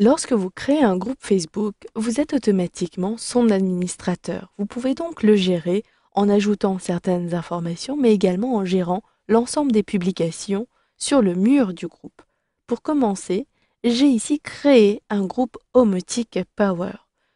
Lorsque vous créez un groupe Facebook, vous êtes automatiquement son administrateur. Vous pouvez donc le gérer en ajoutant certaines informations, mais également en gérant l'ensemble des publications sur le mur du groupe. Pour commencer, j'ai ici créé un groupe Homotic Power.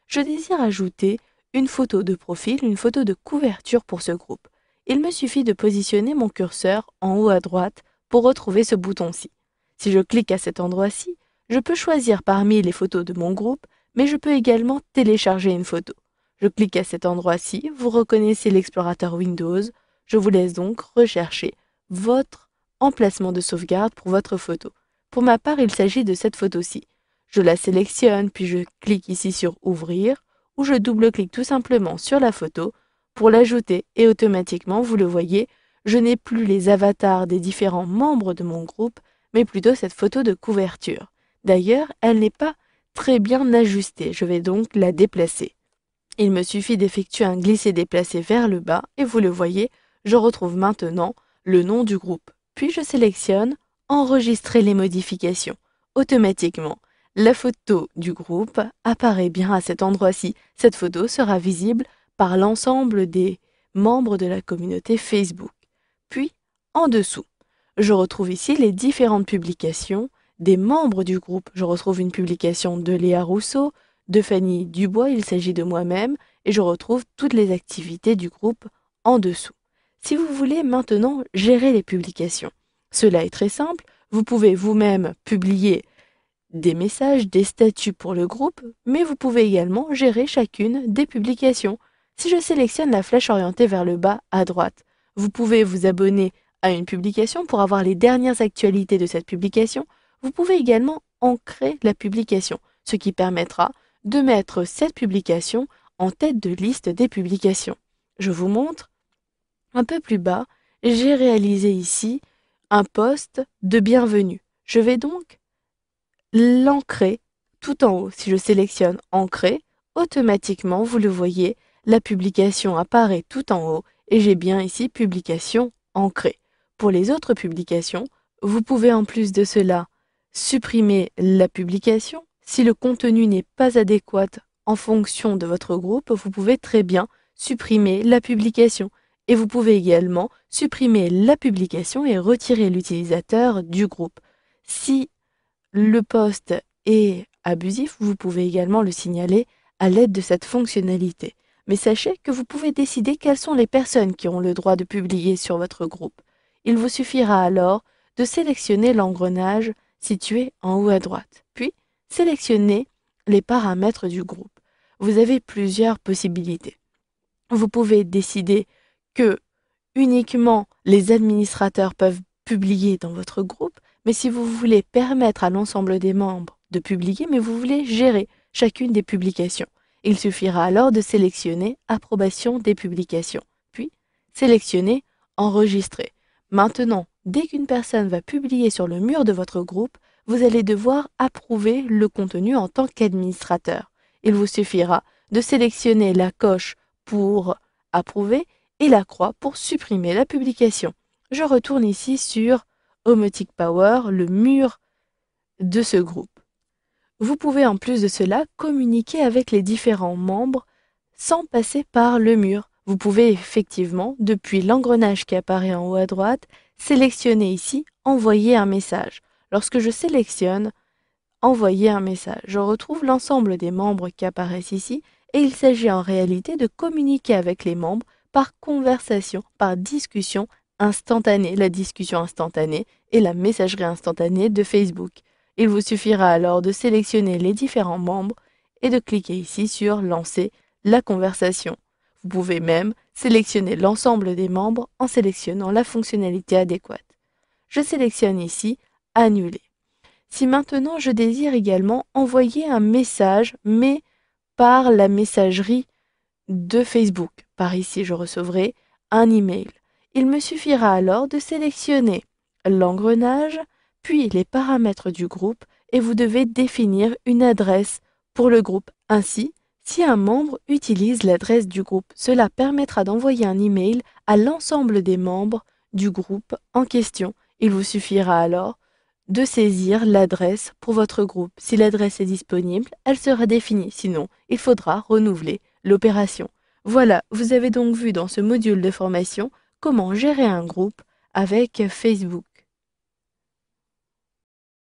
Je désire ajouter une photo de profil, une photo de couverture pour ce groupe. Il me suffit de positionner mon curseur en haut à droite pour retrouver ce bouton-ci. Si je clique à cet endroit-ci, je peux choisir parmi les photos de mon groupe, mais je peux également télécharger une photo. Je clique à cet endroit-ci, vous reconnaissez l'explorateur Windows, je vous laisse donc rechercher votre emplacement de sauvegarde pour votre photo. Pour ma part, il s'agit de cette photo-ci. Je la sélectionne, puis je clique ici sur Ouvrir, ou je double-clique tout simplement sur la photo pour l'ajouter, et automatiquement, vous le voyez, je n'ai plus les avatars des différents membres de mon groupe, mais plutôt cette photo de couverture. D'ailleurs, elle n'est pas très bien ajustée, je vais donc la déplacer. Il me suffit d'effectuer un glisser-déplacer vers le bas et vous le voyez, je retrouve maintenant le nom du groupe. Puis je sélectionne Enregistrer les modifications. Automatiquement, la photo du groupe apparaît bien à cet endroit-ci. Cette photo sera visible par l'ensemble des membres de la communauté Facebook. Puis, en dessous, je retrouve ici les différentes publications des membres du groupe. Je retrouve une publication de Léa Rousseau, de Fanny Dubois, il s'agit de moi-même, et je retrouve toutes les activités du groupe en dessous. Si vous voulez maintenant gérer les publications, cela est très simple, vous pouvez vous-même publier des messages, des statuts pour le groupe, mais vous pouvez également gérer chacune des publications. Si je sélectionne la flèche orientée vers le bas à droite, vous pouvez vous abonner à une publication pour avoir les dernières actualités de cette publication, vous pouvez également ancrer la publication, ce qui permettra de mettre cette publication en tête de liste des publications. Je vous montre. Un peu plus bas, j'ai réalisé ici un poste de bienvenue. Je vais donc l'ancrer tout en haut. Si je sélectionne Ancrer, automatiquement, vous le voyez, la publication apparaît tout en haut et j'ai bien ici Publication ancrée. Pour les autres publications, vous pouvez en plus de cela supprimer la publication. Si le contenu n'est pas adéquat en fonction de votre groupe, vous pouvez très bien supprimer la publication. Et vous pouvez également supprimer la publication et retirer l'utilisateur du groupe. Si le poste est abusif, vous pouvez également le signaler à l'aide de cette fonctionnalité. Mais sachez que vous pouvez décider quelles sont les personnes qui ont le droit de publier sur votre groupe. Il vous suffira alors de sélectionner l'engrenage situé en haut à droite. Puis, sélectionnez les paramètres du groupe. Vous avez plusieurs possibilités. Vous pouvez décider que uniquement les administrateurs peuvent publier dans votre groupe, mais si vous voulez permettre à l'ensemble des membres de publier, mais vous voulez gérer chacune des publications, il suffira alors de sélectionner Approbation des publications, puis sélectionner Enregistrer. Maintenant, Dès qu'une personne va publier sur le mur de votre groupe, vous allez devoir approuver le contenu en tant qu'administrateur. Il vous suffira de sélectionner la coche pour approuver et la croix pour supprimer la publication. Je retourne ici sur Homotic Power, le mur de ce groupe. Vous pouvez en plus de cela communiquer avec les différents membres sans passer par le mur. Vous pouvez effectivement, depuis l'engrenage qui apparaît en haut à droite, sélectionner ici Envoyer un message. Lorsque je sélectionne Envoyer un message, je retrouve l'ensemble des membres qui apparaissent ici et il s'agit en réalité de communiquer avec les membres par conversation, par discussion instantanée. La discussion instantanée et la messagerie instantanée de Facebook. Il vous suffira alors de sélectionner les différents membres et de cliquer ici sur Lancer la conversation. Vous pouvez même sélectionner l'ensemble des membres en sélectionnant la fonctionnalité adéquate. Je sélectionne ici Annuler. Si maintenant je désire également envoyer un message, mais par la messagerie de Facebook, par ici je recevrai un email. Il me suffira alors de sélectionner l'engrenage, puis les paramètres du groupe, et vous devez définir une adresse pour le groupe. Ainsi, si un membre utilise l'adresse du groupe, cela permettra d'envoyer un email à l'ensemble des membres du groupe en question. Il vous suffira alors de saisir l'adresse pour votre groupe. Si l'adresse est disponible, elle sera définie. Sinon, il faudra renouveler l'opération. Voilà, vous avez donc vu dans ce module de formation comment gérer un groupe avec Facebook.